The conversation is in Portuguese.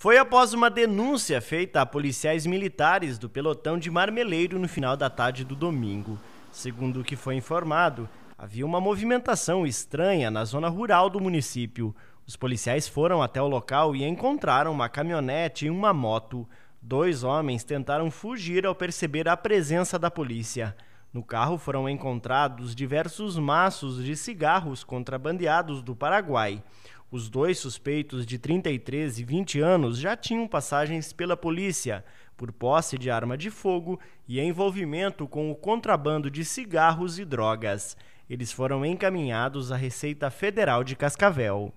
Foi após uma denúncia feita a policiais militares do pelotão de Marmeleiro no final da tarde do domingo. Segundo o que foi informado, havia uma movimentação estranha na zona rural do município. Os policiais foram até o local e encontraram uma caminhonete e uma moto. Dois homens tentaram fugir ao perceber a presença da polícia. No carro foram encontrados diversos maços de cigarros contrabandeados do Paraguai. Os dois suspeitos de 33 e 20 anos já tinham passagens pela polícia por posse de arma de fogo e envolvimento com o contrabando de cigarros e drogas. Eles foram encaminhados à Receita Federal de Cascavel.